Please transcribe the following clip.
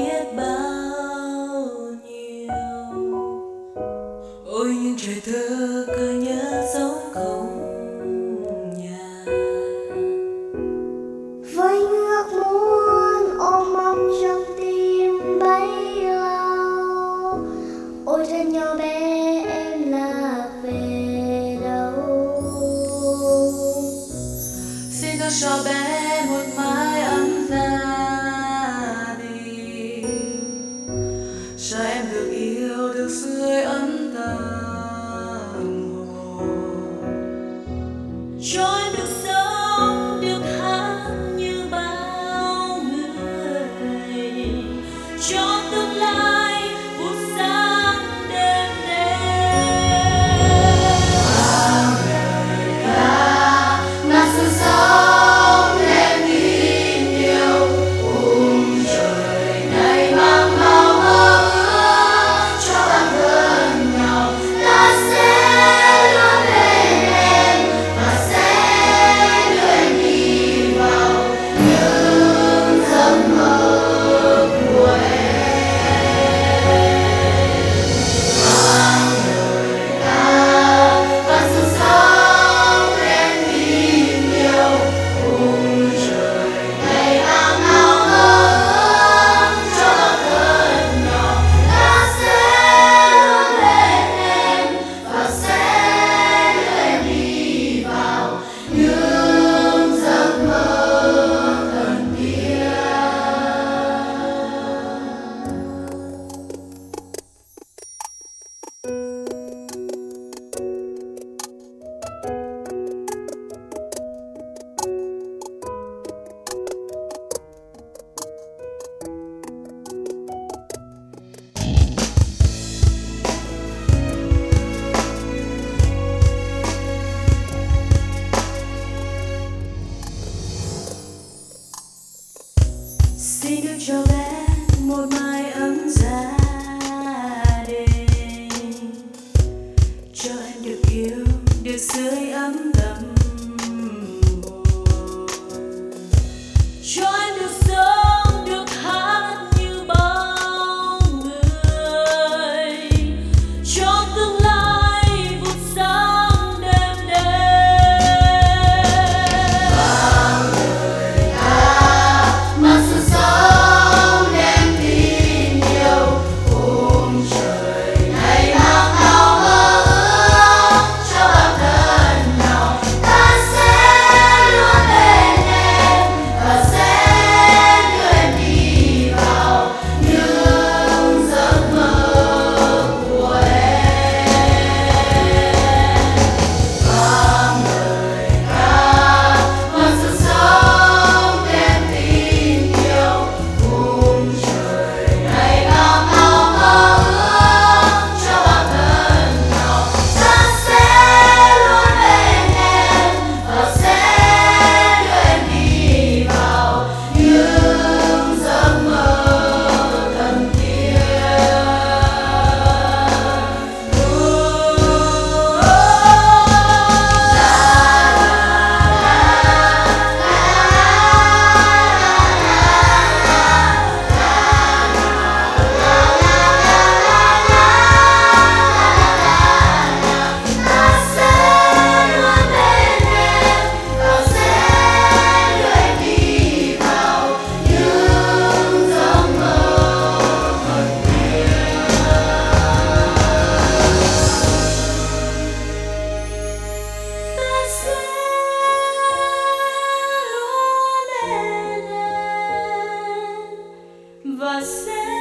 biết bao nhiêu. Ôi những trời thơ cứ nhớ giống không nhà. Với ước muốn ôm mong trong tim bấy lâu. Ôi thân nhỏ bé em là về đâu? Xin cho bé J'aime xin được cho bé một mai ấm gia đình. Cho em được yêu, được sưởi ấm tâm I said.